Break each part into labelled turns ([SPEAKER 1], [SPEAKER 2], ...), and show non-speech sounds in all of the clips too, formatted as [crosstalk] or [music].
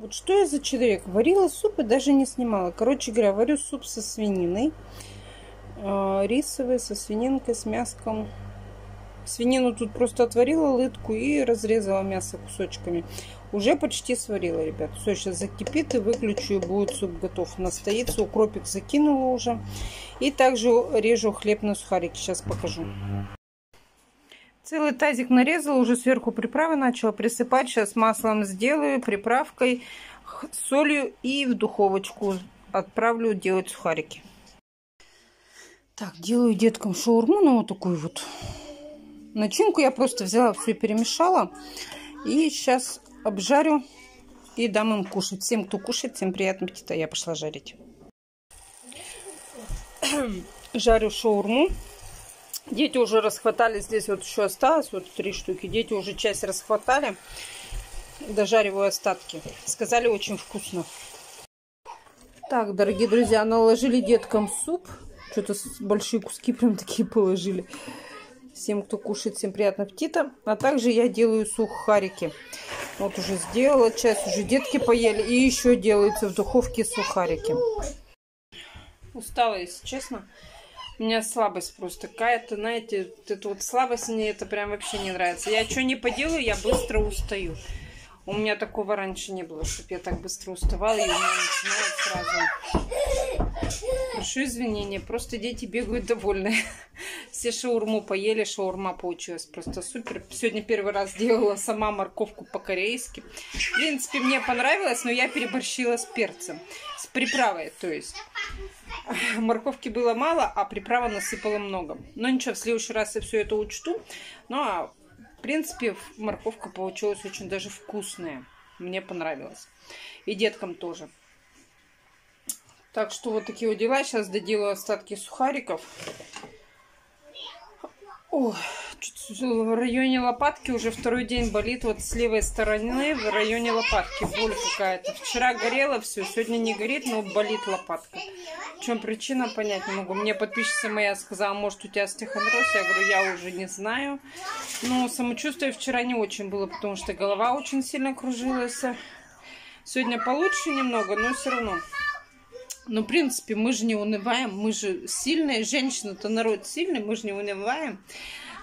[SPEAKER 1] Вот что я за человек? Варила суп и даже не снимала. Короче говоря, варю суп со свининой. Э, рисовый, со свининкой, с мяском. Свинину тут просто отварила лытку и разрезала мясо кусочками. Уже почти сварила, ребят. Все, сейчас закипит и выключу, и будет суп готов. Настоится, укропик закинула уже. И также режу хлеб на сухарики. Сейчас покажу. Целый тазик нарезала, уже сверху приправы начала присыпать. Сейчас маслом сделаю, приправкой, солью и в духовочку отправлю делать сухарики. Так, делаю деткам шаурму, ну вот такую вот начинку. Я просто взяла, все перемешала. И сейчас обжарю и дам им кушать. Всем, кто кушает, всем приятного аппетита. Я пошла жарить. [clears throat] Жарю шаурму. Дети уже расхватали, здесь вот еще осталось, вот три штуки. Дети уже часть расхватали. Дожариваю остатки. Сказали, очень вкусно. Так, дорогие друзья, наложили деткам суп. Что-то большие куски прям такие положили. Всем, кто кушает, всем приятного аппетита. А также я делаю сухарики. Вот уже сделала часть, уже детки поели. И еще делаются в духовке сухарики. Устала, если честно. У меня слабость просто какая-то, знаете, эта вот слабость мне это прям вообще не нравится. Я что не поделаю, я быстро устаю. У меня такого раньше не было, чтобы я так быстро уставала, и у меня начинает сразу. Прошу извинения, просто дети бегают довольные. Все шаурму поели, шаурма получилась просто супер. Сегодня первый раз делала сама морковку по-корейски. В принципе, мне понравилось, но я переборщила с перцем. С приправой, то есть. Морковки было мало, а приправа насыпала много. Но ничего, в следующий раз я все это учту. Ну, а в принципе, морковка получилась очень даже вкусная. Мне понравилось. И деткам тоже. Так что вот такие вот дела. Сейчас доделаю остатки сухариков. Ой, в районе лопатки уже второй день болит. Вот с левой стороны в районе лопатки боль какая-то. Вчера горело все, сегодня не горит, но болит лопатка. В чем причина, понять не могу. Мне подписчица моя сказала, может у тебя стехондроз. Я говорю, я уже не знаю. Но самочувствие вчера не очень было, потому что голова очень сильно кружилась. Сегодня получше немного, но все равно. Но, в принципе, мы же не унываем, мы же сильные, женщина-то народ сильный, мы же не унываем.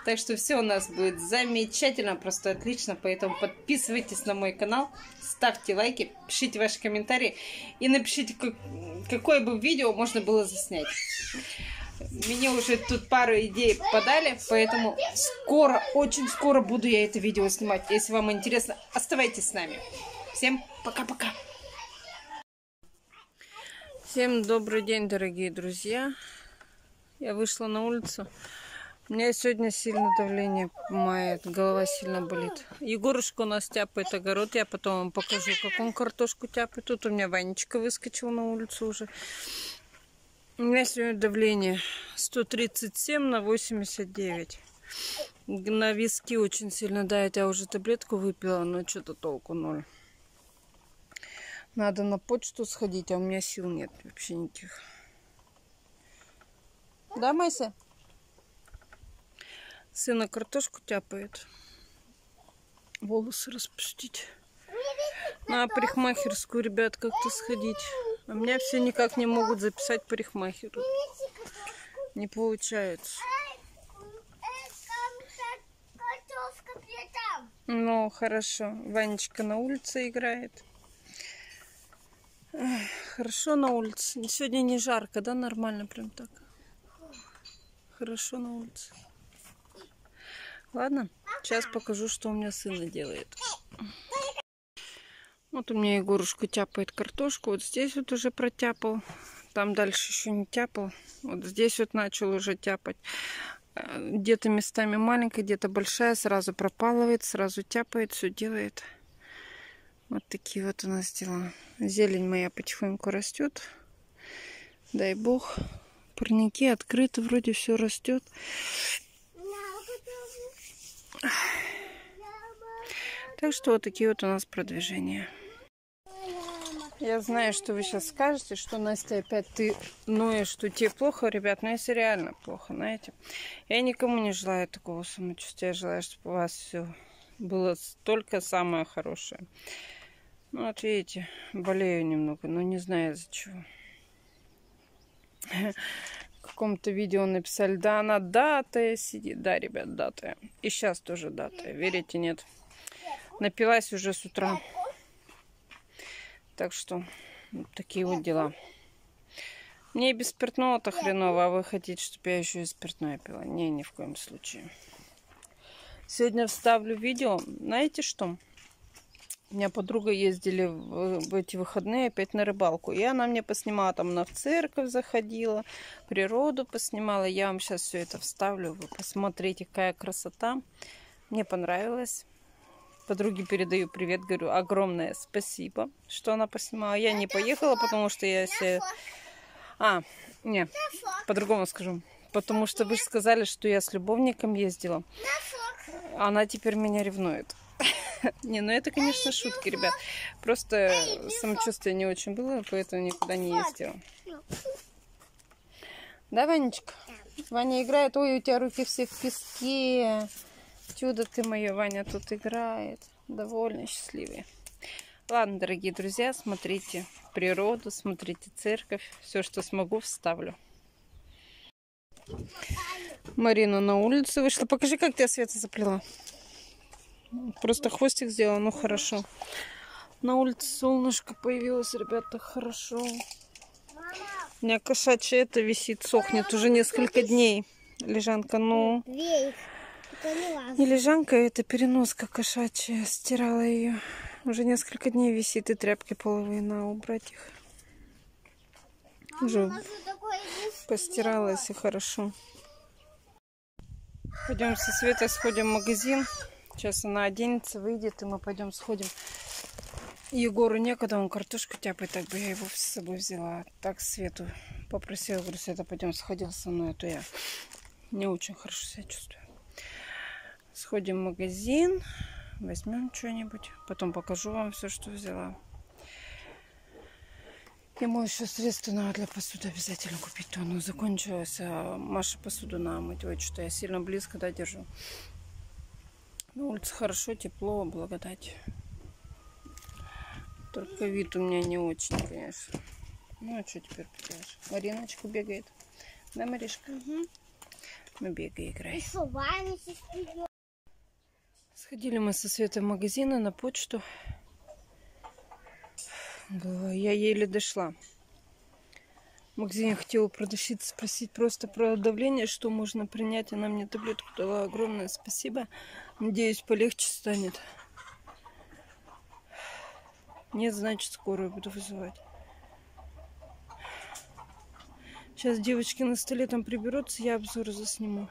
[SPEAKER 1] Так что все у нас будет замечательно, просто отлично. Поэтому подписывайтесь на мой канал, ставьте лайки, пишите ваши комментарии и напишите, как, какое бы видео можно было заснять. Мне уже тут пару идей подали, поэтому скоро, очень скоро буду я это видео снимать. Если вам интересно, оставайтесь с нами. Всем пока-пока. Всем добрый день, дорогие друзья. Я вышла на улицу. У меня сегодня сильно давление мает, голова сильно болит. Егорушка у нас тяпает огород, я потом вам покажу, как он картошку тяпает. Тут у меня Ванечка выскочил на улицу уже. У меня сегодня давление 137 на 89. На виски очень сильно дает. Я уже таблетку выпила, но что-то толку ноль. Надо на почту сходить, а у меня сил нет вообще никаких. Да, Майся? Сына картошку тяпает. Волосы распустить. На парикмахерскую, ребят, как-то сходить. А меня все никак не могут записать парикмахеру. Не получается. Ну, хорошо. Ванечка на улице играет. Хорошо на улице. Сегодня не жарко, да? Нормально прям так. Хорошо на улице. Ладно, сейчас покажу, что у меня сына делает. Вот у меня Егорушка тяпает картошку. Вот здесь вот уже протяпал. Там дальше еще не тяпал. Вот здесь вот начал уже тяпать. Где-то местами маленькая, где-то большая. Сразу пропалывает, сразу тяпает, все делает. Вот такие вот у нас дела. Зелень моя потихоньку растет. Дай бог. Парники открыты, вроде все растет. Так что вот такие вот у нас продвижения. Я знаю, что вы сейчас скажете, что Настя опять ты ноешь, что тебе плохо, ребят, но если реально плохо, знаете. Я никому не желаю такого самочувствия, я желаю, чтобы у вас все было только самое хорошее. Ну, вот видите, болею немного, но не знаю из-за чего. В каком-то видео написали, да, она датая сидит. Да, ребят, датая. И сейчас тоже датая. Верите, нет. Напилась уже с утра. Так что, такие вот дела. Мне и без спиртного-то хреново, а вы хотите, чтобы я еще и спиртное пила? Не, ни в коем случае. Сегодня вставлю видео. Знаете что? У меня подруга ездили в, в эти выходные опять на рыбалку. И она мне поснимала, там она в церковь заходила, природу поснимала. Я вам сейчас все это вставлю. Вы посмотрите, какая красота. Мне понравилось. Подруге передаю привет, говорю, огромное спасибо, что она поснимала. Я не поехала, потому что я себе... А, не, по-другому скажу. Потому что вы же сказали, что я с любовником ездила. Она теперь меня ревнует. [laughs] Не, ну это, конечно, шутки, ребят. Просто самочувствие не очень было, поэтому никуда не ездила. Да, Ванечка? Ваня играет. Ой, у тебя руки все в песке. Чудо ты мое, Ваня тут играет. Довольно счастливый. Ладно, дорогие друзья, смотрите природу, смотрите церковь. Все, что смогу, вставлю. Марина на улице вышла. Покажи, как ты Света заплела. Просто хвостик сделала, ну хорошо. На улице солнышко появилось, ребята, хорошо. У меня кошачья это висит, сохнет уже несколько дней. Лежанка, ну... Не лежанка, это переноска кошачья. Стирала ее. Уже несколько дней висит, и тряпки половые на убрать их. Уже постиралась и хорошо. Пойдем со Светой сходим в магазин. Сейчас она оденется, выйдет, и мы пойдем сходим. Егору некогда, он картошку тяпает, так бы я его с собой взяла. Так Свету попросила, говорю, Света, пойдем сходил со мной, а то я не очень хорошо себя чувствую. Сходим в магазин, возьмем что-нибудь, потом покажу вам все, что взяла. Ему еще средства надо для посуды обязательно купить, то оно закончилось, а Маша посуду намыть. Ой, что я сильно близко, да, держу. На улице хорошо, тепло, благодать. Только вид у меня не очень, конечно. Ну, а что теперь поделаешь? Мариночка бегает. Да, Маришка? Угу. Ну, бегай, играй. Сходили мы со Светой в магазин на почту. Я еле дошла. В магазине хотела продавщица спросить просто про давление, что можно принять. Она мне таблетку дала. Огромное спасибо. Надеюсь, полегче станет. Нет, значит, скорую буду вызывать. Сейчас девочки на столе там приберутся, я обзор засниму.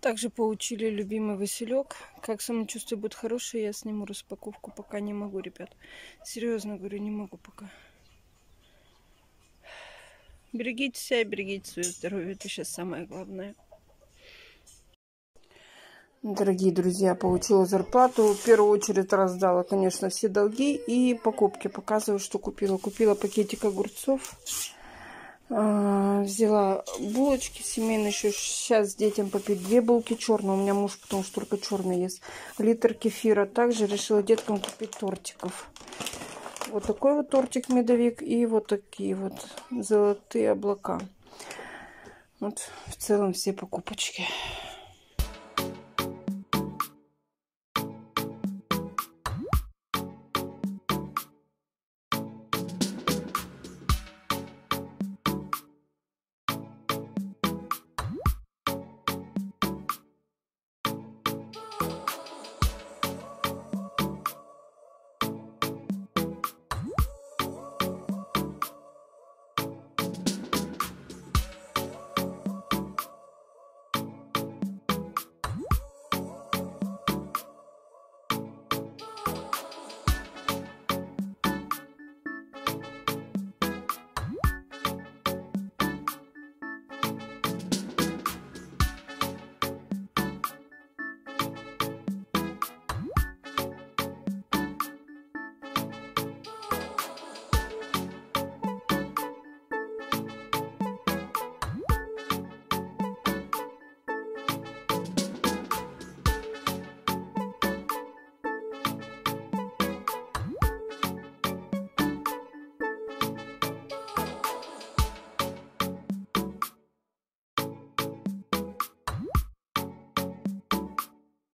[SPEAKER 1] Также получили любимый Василек. Как самочувствие будет хорошее, я сниму распаковку. Пока не могу, ребят. Серьезно говорю, не могу пока. Берегите себя, берегите свое здоровье. Это сейчас самое главное. Дорогие друзья, получила зарплату. В первую очередь раздала, конечно, все долги и покупки. Показываю, что купила. Купила пакетик огурцов. А, взяла булочки семейные. Еще сейчас детям попить две булки черные. У меня муж, потому что только черный ест. Литр кефира. Также решила деткам купить тортиков. Вот такой вот тортик медовик и вот такие вот золотые облака. Вот в целом все покупочки.